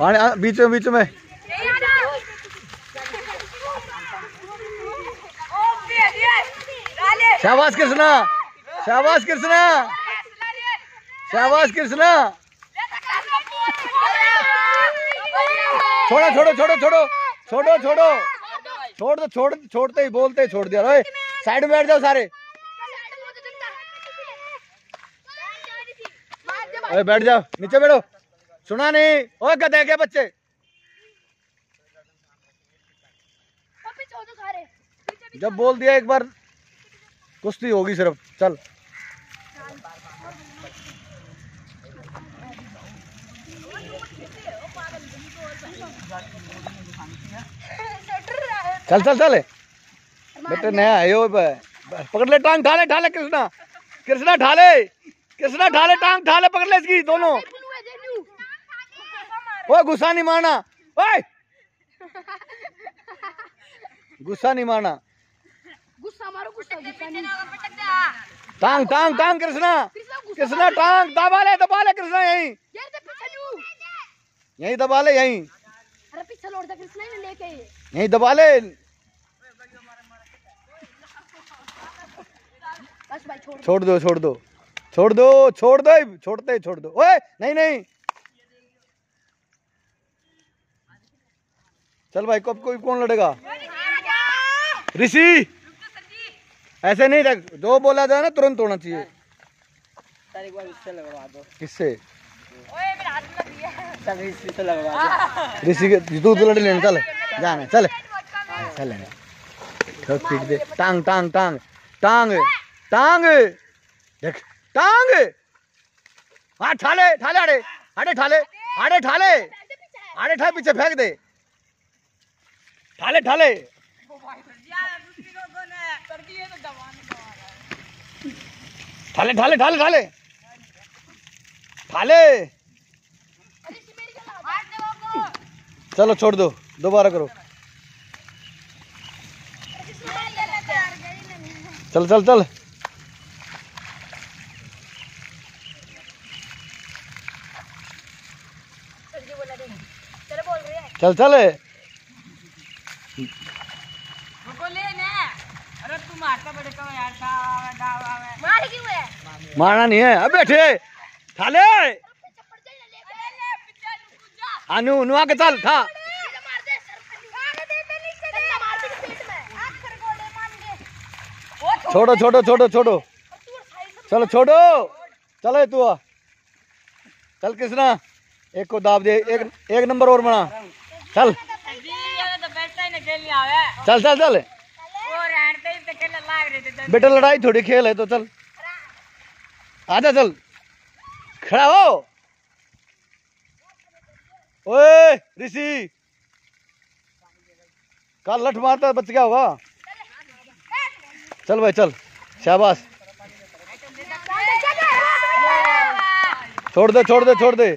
पानी बीच में बीच में। शाबाश कृष्णा शाबाश कृष्णा शाबाश कृष्णा। छोड़ो छोड़ो छोड़ो छोड़ो छोड़ो छोड़ो। छोड़ दो, छोड़, छोड़ते ही बोलते ही छोड़ दिया। ओए, साइड में बैठ जाओ सारे। ओए, बैठ जाओ, नीचे बैठो। सुना नहीं। ओए गधे के बच्चे? जब बोल दिया एक बार कुश्ती होगी सिर्फ़। चल। चल चल चल। बेटे नया है यो पकड़ ले टांग ढाले ढाले कृष्णा। कृष्णा ढाले कृष्णा ढाले टांग ढाले पकड़ ले इसकी दोनों। ओए गुस्सा नहीं मारना। ओए! गुस्सा नहीं मारना। गुस्सा मारो गुस्सा गुस्सा नहीं। टांग टांग टांग कृष्णा। कृष्णा टांग दबा ले दबा ले कृष्णा यहीं। यार ते पीछे लू। यहीं दबा ले यहीं। अरे पीछे लौट जा कृष्णा ने लेके। यहीं दबा ले। बस भाई छोड़ छोड़ दो छोड़ दो। छोड़ दो छोड़ दो छोड़ते छोड़ दो। ओए नहीं नहीं। चल भाई कब कोई कौन लड़ेगा? ऋषि! ऐसे नहीं रख जो बोला जाए ना तुरंत होना चाहिए। एक बार इससे लगवा दो? किससे? सब इससे लगवा दो। ऋषि के तू तो लड़ लेना चल। जाना चल चल। ठोक पीट दे। टांग टांग टांग। टांग टांग। देख टांग। हाँ ठाले ठाले आड़े। आड़े ठाले आड़े ठाले। आड़े ठाले पीछे फेंक दे। ठाले ठाले ठाले ठाले ठाले ठाले ठाले चलो छोड़ दो, दोबारा करो। चल चल चल। चल चल। मारना नहीं है। अब बैठे। ठाले अनु नुआ के चल था। मार दे सर पे मार दे दे नीचे दे। मार दे। पेट में आखिर गोले मान के छोड़ो छोड़ो छोड़ो छोड़ो चलो छोड़ो। चलो तू आ। चल कृष्णा। एक को दाब दे। एक एक नंबर और बना। चल जी ये तो बैठता ही ना खेलने आवे चल चल चल। बेटा लड़ाई थोड़ी खेल है तो चल। आजा चल। खड़ा हो। ओए ऋषि। कल लठ मारता बच गया होगा। चल भाई चल। शाबाश। छोड़ दे छोड़ दे छोड़ दे।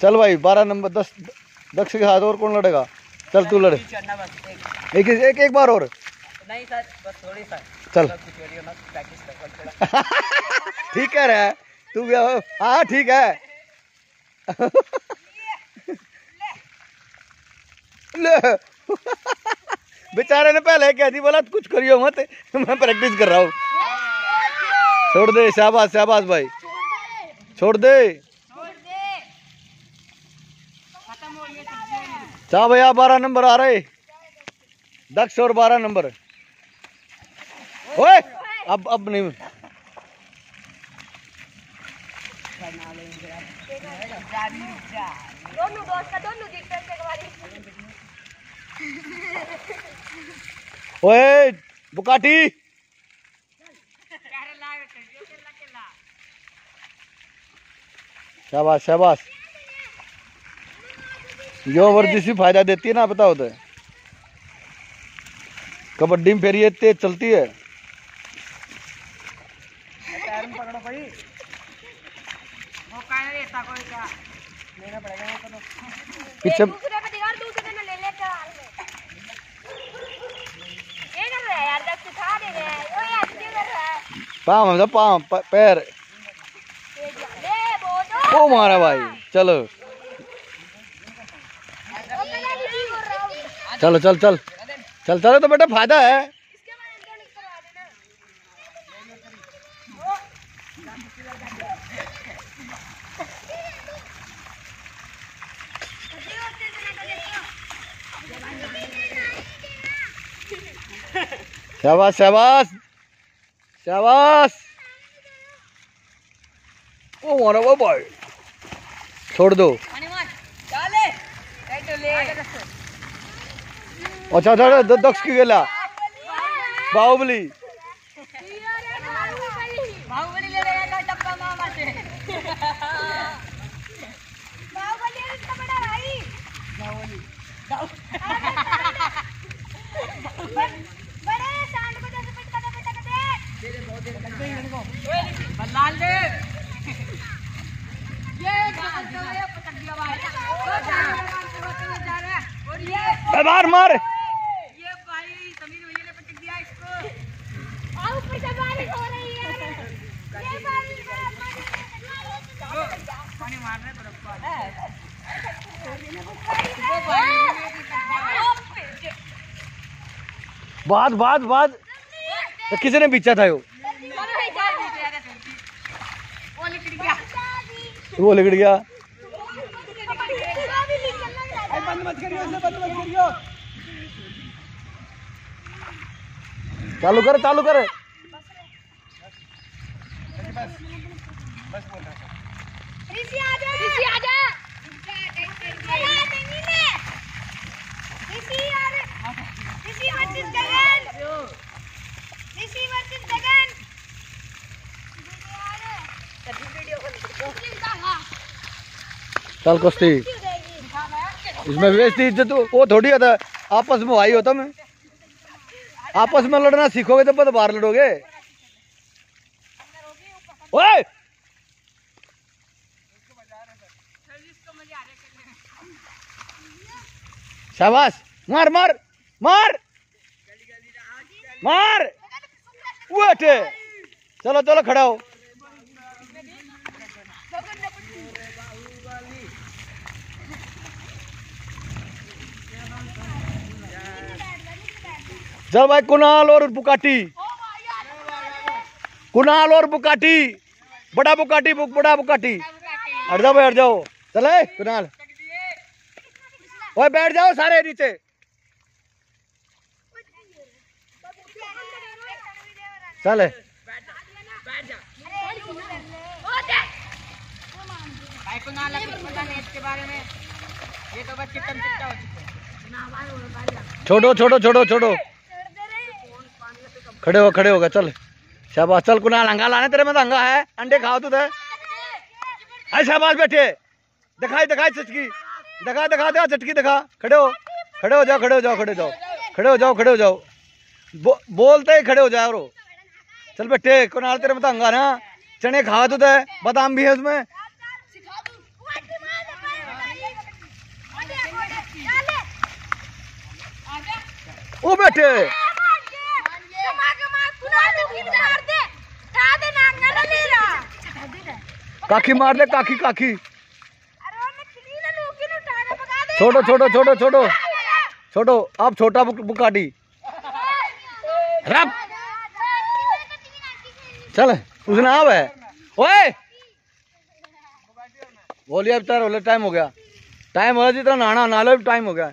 चल भाई बारह नंबर दस दक्ष के साथ और कौन लड़ेगा? चल तू लड़े। एक। एक एक बार और। नहीं सर बस थोड़ी सर। चल। ठीक कह रहा है तू हाँ ठीक है। ले। बेचारे ने पहले कह दी बोला कुछ करियो मत। मैं प्रैक्टिस कर रहा हूँ। छोड़ दे शाबाश शाबाश भाई। छोड़ दे। चाह भैया बारह नंबर आ रहे। दक्ष और बारह नंबर। ओए अब अब नहीं। ओए बुकाटी। शाबाश शाबाश। यो वर्जिश भी फ़ायदा देती है ना पता होता है कबड्डी में फिर ये तेज चलती है। पैर में पकड़ो भाई। वो काहे रहता कोई का। लेना पड़ेगा मेरे को तो। पीछे दूसरे पे दिगाड़ दूसरे ने ले चलो चल चल। चल चलो तो बेटा फ़ायदा है। शाबाश शाबाश। शाबाश। ओ मारा वो बॉय छोड़ दो। अच्छा अच्छा दक्ष की गेला। बाहुबली। ये मार मार ये भाई समीर भैया ने पटक दिया इसको और ऊपर से बारिश हो रही है ये बारिश पानी मार रहे बर्फ़ को बाद बाद बाद तो किसी ने पीछा था वो वो निकल गया। वो लिगड़ गया बंद बंद मत करियो चालू कर ऋषि आजा ऋषि आजा ऋषि यार ऋषि वर्सेस गगन। ऋषि वर्सेस गगन। चल कुश्ती। इसमें बेइज्जती इज़्ज़त वो थोड़ी आता है आपस में भाई होता मैं। आपस में लड़ना सीखोगे तो बाहर लड़ोगे। ओए! शाबाश! मार मार मार! मार! उठ! चलो चलो, खड़ा हो। चल भाई, कुणाल और बुकाटी। कुणाल और बुकाटी। बड़ा बुकाटी, बु- बड़ा बुकाटी। हट जाओ हट जाओ। चले, कुणाल। ओए, बैठ जाओ सारे नीचे। चल। छोड़ो छोड़ो छोड़ो छोड़ो। खड़े हो, खड़े होगा चल। शाबाश चल कुणाल हंगा लाने तेरे में तो है अंडे खाओ तू तो अरे शाबाश बैठे दिखाई दिखाई चटकी दिखा दिखा दिखा चटकी दिखा खड़े हो खड़े हो जाओ खड़े हो जाओ खड़े हो जाओ खड़े हो जाओ खड़े हो जाओ बो, बोलते ही खड़े हो जाओ रो चल बेटे कुणाल तेरे में तो ना चने खा तू तो बादाम भी है उसमें ओ बेटे काकी मार दे काकी काकी। छोड़ो छोड़ो छोड़ो छोड़ो। छोड़ो अब छोटा बुक बुकाटी। रब। चल उसने अब है। ओए। बोलिए अब तार बोले टाइम हो गया। टाइम हो गया जितना नहाना नहा लो टाइम हो गया।